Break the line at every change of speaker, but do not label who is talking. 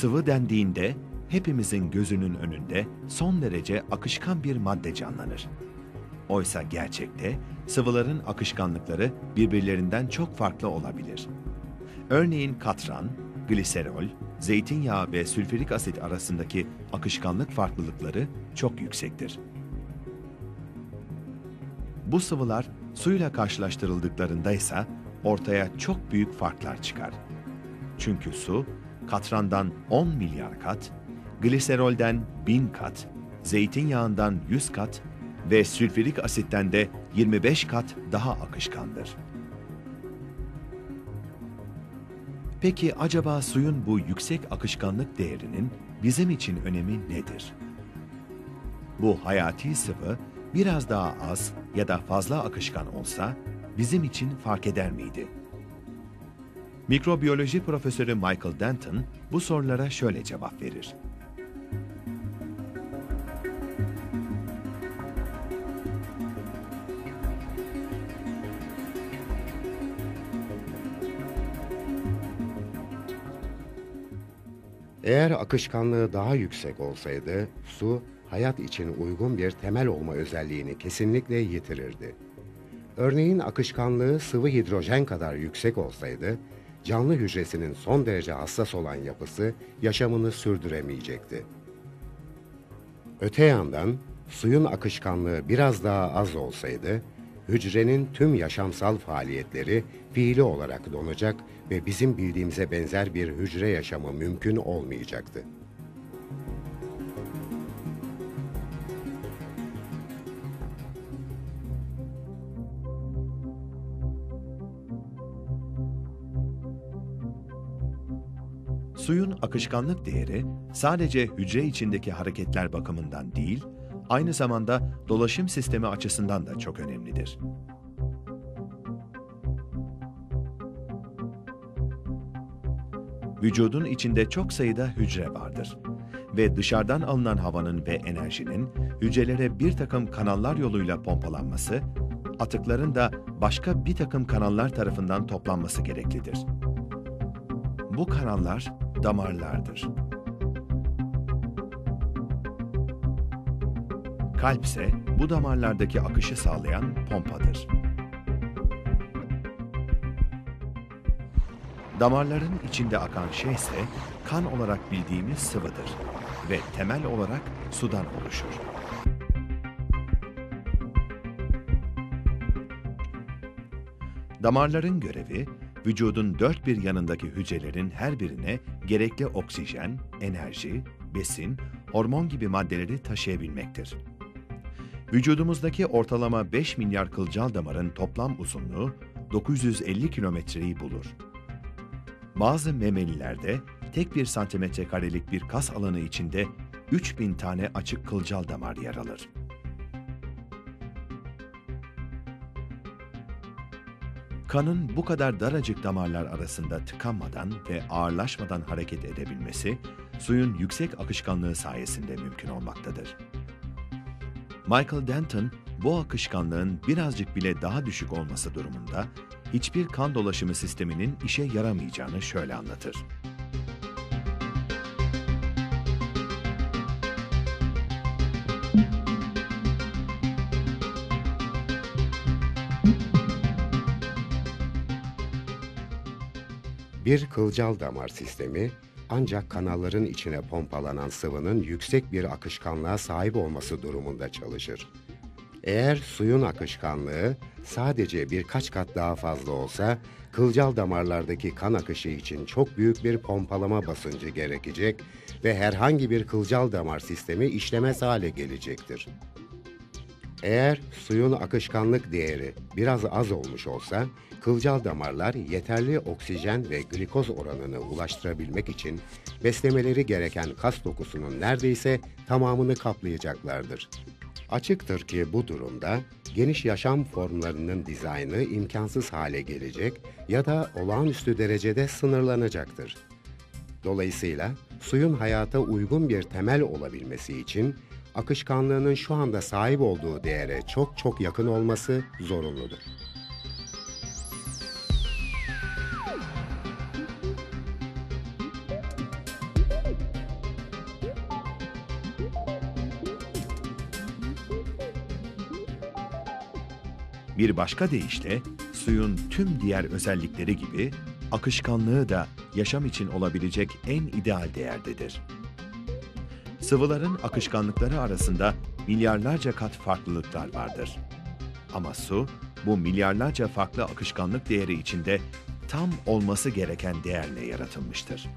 Sıvı dendiğinde hepimizin gözünün önünde son derece akışkan bir madde canlanır. Oysa gerçekte sıvıların akışkanlıkları birbirlerinden çok farklı olabilir. Örneğin katran, gliserol, zeytinyağı ve sülfürik asit arasındaki akışkanlık farklılıkları çok yüksektir. Bu sıvılar suyla karşılaştırıldıklarında ise ortaya çok büyük farklar çıkar. Çünkü su katrandan 10 milyar kat, gliserolden 1000 kat, zeytinyağından 100 kat ve sülfürik asitten de 25 kat daha akışkandır. Peki acaba suyun bu yüksek akışkanlık değerinin bizim için önemi nedir? Bu hayati sıvı biraz daha az ya da fazla akışkan olsa bizim için fark eder miydi? Mikrobiyoloji profesörü Michael Denton bu sorulara şöyle cevap verir.
Eğer akışkanlığı daha yüksek olsaydı, su hayat için uygun bir temel olma özelliğini kesinlikle yitirirdi. Örneğin akışkanlığı sıvı hidrojen kadar yüksek olsaydı, canlı hücresinin son derece hassas olan yapısı yaşamını sürdüremeyecekti. Öte yandan suyun akışkanlığı biraz daha az olsaydı, hücrenin tüm yaşamsal faaliyetleri fiili olarak donacak ve bizim bildiğimize benzer bir hücre yaşamı mümkün olmayacaktı.
Suyun akışkanlık değeri sadece hücre içindeki hareketler bakımından değil, aynı zamanda dolaşım sistemi açısından da çok önemlidir. Vücudun içinde çok sayıda hücre vardır ve dışarıdan alınan havanın ve enerjinin hücrelere bir takım kanallar yoluyla pompalanması, atıkların da başka bir takım kanallar tarafından toplanması gereklidir. Bu kanallar damarlardır. Kalp ise bu damarlardaki akışı sağlayan pompadır. Damarların içinde akan şey ise kan olarak bildiğimiz sıvıdır ve temel olarak sudan oluşur. Damarların görevi, vücudun dört bir yanındaki hücrelerin her birine gerekli oksijen, enerji, besin, hormon gibi maddeleri taşıyabilmektir. Vücudumuzdaki ortalama 5 milyar kılcal damarın toplam uzunluğu 950 kilometreyi bulur. Bazı memelilerde tek bir santimetre karelik bir kas alanı içinde 3000 tane açık kılcal damar yer alır. Kanın bu kadar daracık damarlar arasında tıkanmadan ve ağırlaşmadan hareket edebilmesi, suyun yüksek akışkanlığı sayesinde mümkün olmaktadır. Michael Denton, bu akışkanlığın birazcık bile daha düşük olması durumunda, hiçbir kan dolaşımı sisteminin işe yaramayacağını şöyle anlatır.
Bir kılcal damar sistemi ancak kanalların içine pompalanan sıvının yüksek bir akışkanlığa sahip olması durumunda çalışır. Eğer suyun akışkanlığı sadece birkaç kat daha fazla olsa, kılcal damarlardaki kan akışı için çok büyük bir pompalama basıncı gerekecek ve herhangi bir kılcal damar sistemi işlemez hale gelecektir. Eğer suyun akışkanlık değeri biraz az olmuş olsa, kılcal damarlar yeterli oksijen ve glikoz oranını ulaştırabilmek için beslemeleri gereken kas dokusunun neredeyse tamamını kaplayacaklardır. Açıktır ki bu durumda geniş yaşam formlarının dizaynı imkansız hale gelecek ya da olağanüstü derecede sınırlanacaktır. Dolayısıyla suyun hayata uygun bir temel olabilmesi için akışkanlığının şu anda sahip olduğu değere çok çok yakın olması zorunludur.
Bir başka deyişle suyun tüm diğer özellikleri gibi akışkanlığı da yaşam için olabilecek en ideal değerdedir. Sıvıların akışkanlıkları arasında milyarlarca kat farklılıklar vardır. Ama su bu milyarlarca farklı akışkanlık değeri içinde tam olması gereken değerle yaratılmıştır.